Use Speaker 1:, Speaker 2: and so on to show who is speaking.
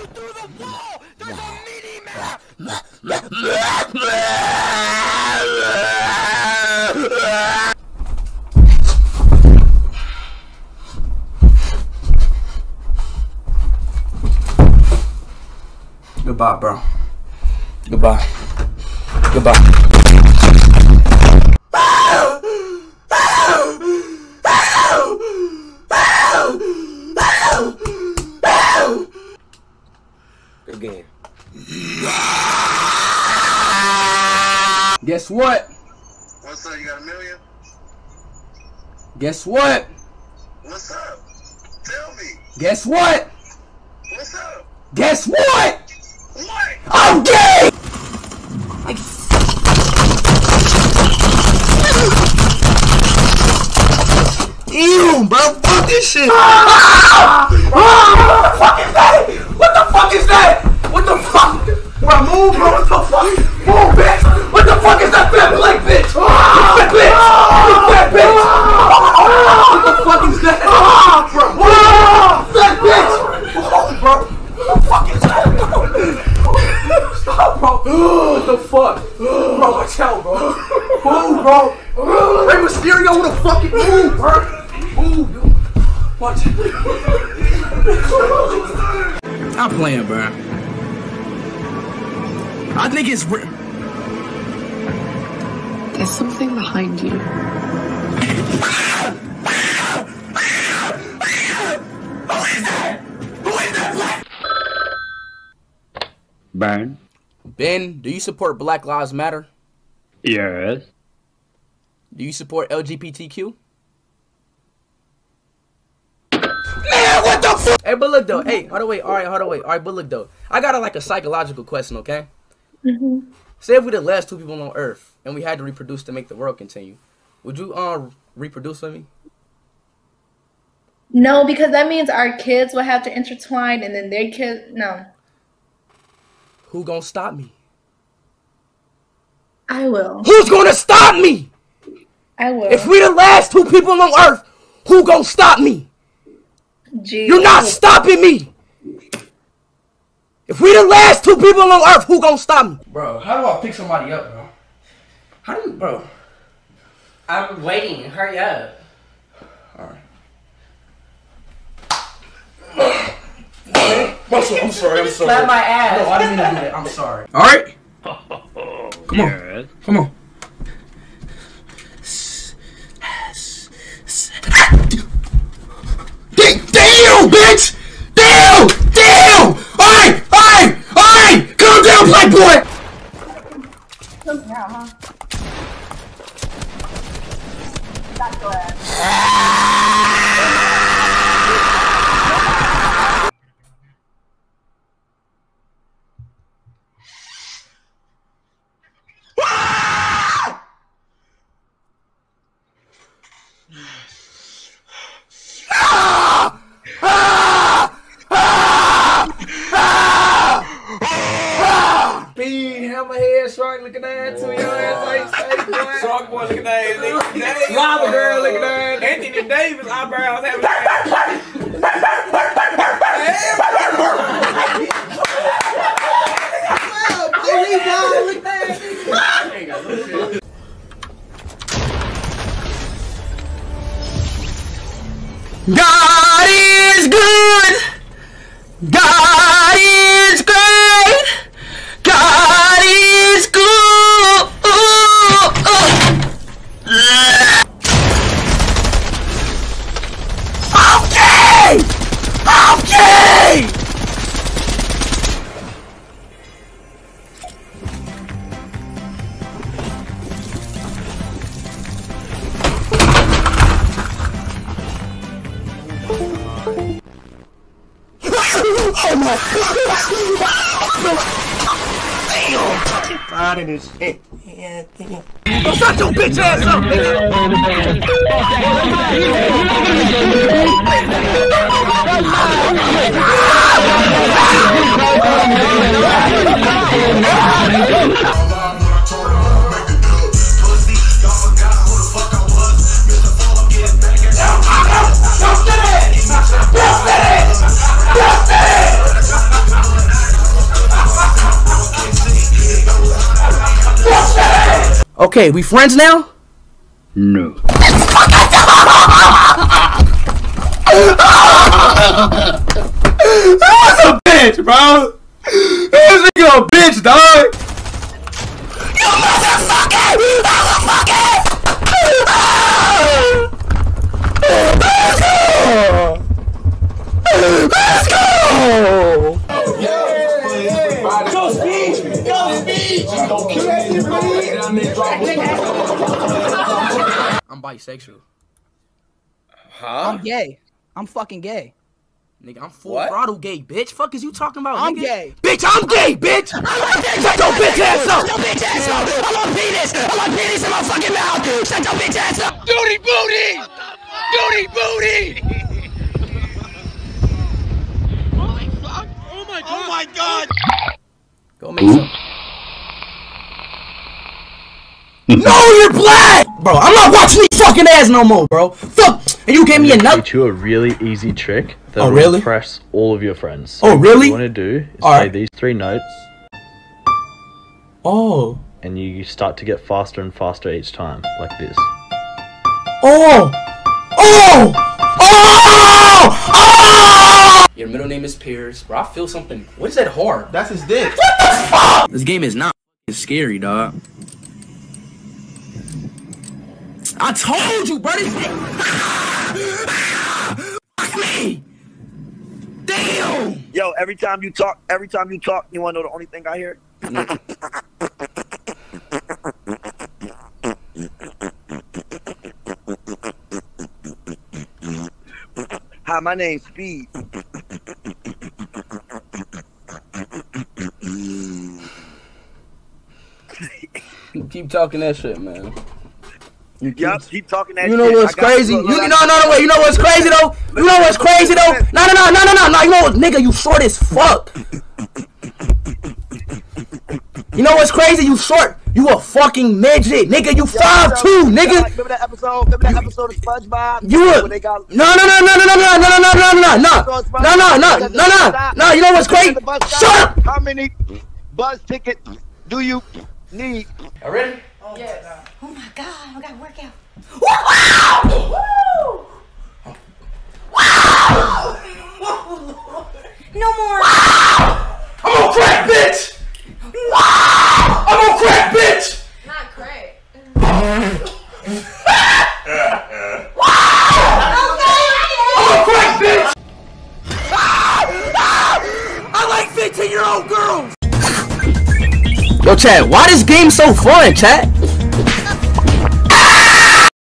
Speaker 1: you through the wall! There's a mini map!
Speaker 2: Goodbye, bro. Goodbye. Goodbye. Good game. Guess what?
Speaker 3: What's up? You got a million?
Speaker 2: Guess what?
Speaker 3: What's up? Tell me.
Speaker 2: Guess what?
Speaker 3: What's up?
Speaker 2: Guess what?
Speaker 3: What?
Speaker 2: I'm gay!
Speaker 3: Ew, bro. Fuck this shit.
Speaker 2: What the fuck is that? What the fuck is that? What the fuck? Bro, move, bro. What the fuck? Move, bitch. What the fuck is that fat black bitch? You fat bitch. You fat bitch. What the fuck is that? Bro, fat bitch. Bro. What the fuck is that? Stop, bro. What the fuck? Bro, watch out, bro. Move, bro. Rey Mysterio with a fucking move, bro. Move, dude. Watch. I'm playing, bro. I think it's. Re-
Speaker 4: There's something behind you. Who is that? Who is that, Black?
Speaker 5: Burn.
Speaker 2: ben, do you support Black Lives Matter?
Speaker 5: Yes.
Speaker 2: Do you support LGBTQ? Man, what the fuck? Hey, but look though. Hey, hold on, wait. All right, hold on, wait. All right, but look though. I got a, like a psychological question, okay? Mhm. Say if we the last two people on Earth and we had to reproduce to make the world continue, would you uh reproduce with me?
Speaker 6: No, because that means our kids will have to intertwine and then their kids. No,
Speaker 2: Who gonna stop me?
Speaker 6: I will.
Speaker 2: Who's gonna stop me?
Speaker 6: I will.
Speaker 2: If we the last two people on Earth, who gonna stop me?
Speaker 6: Gee,
Speaker 2: You're not stopping me. If we the last two people on Earth, who gonna stop me? Bro, how do I pick somebody up, bro? How do you, bro?
Speaker 7: I'm waiting. Hurry up.
Speaker 2: I'm sorry. I'm sorry. I'm sorry.
Speaker 7: Slap my ass.
Speaker 2: No, I didn't mean to do that. I'm sorry. All right. Come on.
Speaker 5: Yes.
Speaker 2: Come on. Damn, damn, bitch! Damn! Damn! Alright! Alright! Alright! Calm down, black boy!
Speaker 8: Speed, hammerhead, shark looking ass to your ass. Like.
Speaker 1: Shark boy looking at ass.
Speaker 8: Lava girl looking ass.
Speaker 1: Anthony Davis eyebrows having
Speaker 2: God is good. God no! Damn! Fried in his. Yeah, damn. Oh, shut your bitch ass up, nigga! Okay, we friends now?
Speaker 5: No.
Speaker 2: That was a bitch, bro. That was nigga a bitch, dog. You I'm bisexual.
Speaker 8: Huh?
Speaker 9: I'm gay. I'm fucking gay.
Speaker 2: Nigga, I'm full
Speaker 8: What?
Speaker 2: throttle gay, bitch. Fuck is you talking about?
Speaker 9: I'm
Speaker 2: nigga?
Speaker 9: gay.
Speaker 2: Bitch, I'm gay, bitch! Shut your bitch ass up! Shut your bitch ass up! I want penis! I want penis in my fucking mouth! Shut your bitch ass up!
Speaker 1: Duty booty! Duty booty! Holy fuck! Oh my god! Oh my god!
Speaker 2: Go make some. no, you're black! Bro, I'm not watching these fucking ass no more, bro. Fuck! And you gave me a
Speaker 10: I'm gonna teach you a really easy trick that
Speaker 2: Oh,
Speaker 10: will
Speaker 2: really?
Speaker 10: impress all of your friends.
Speaker 2: Oh, really?
Speaker 10: What
Speaker 2: really?
Speaker 10: you want to do is
Speaker 2: All
Speaker 10: play
Speaker 2: right.
Speaker 10: these three notes,
Speaker 2: Oh.
Speaker 10: and you start to get faster and faster each time, like this.
Speaker 2: Oh! Oh! Oh! Oh!
Speaker 11: Your middle name is Piers. Bro, I feel something. What is that horn?
Speaker 2: That's his dick. What the fuck?
Speaker 11: This game is not f***ing scary, dog. I told you. This Fuck me. Damn.
Speaker 3: Yo, every time you talk, every time you talk, you wanna know the only thing I hear? Hi, my name's Speed.
Speaker 8: Keep talking that shit, man. You keep,
Speaker 3: Yup, keep talking that
Speaker 2: You
Speaker 3: shit.
Speaker 2: know what's
Speaker 3: I
Speaker 2: crazy? You
Speaker 3: look,
Speaker 2: no no no wait. You know what's crazy though? You know what's crazy though? No no no no no no no. You know what, nigga? You short as fuck. You know what's crazy? You short. You a fucking midget, nigga. You
Speaker 3: Yo,
Speaker 2: five two, nigga.
Speaker 3: Remember that episode? Remember that episode of SpongeBob?
Speaker 2: You a
Speaker 3: got
Speaker 2: no no no no no no no no no no no no no no no no no no. You know what's crazy? Shut up.
Speaker 3: How many bus tickets do you Neat.
Speaker 11: Need. ready?
Speaker 6: Oh yes.
Speaker 2: My oh my God. I got workout. Woo! chat? Why this game so fun, chat?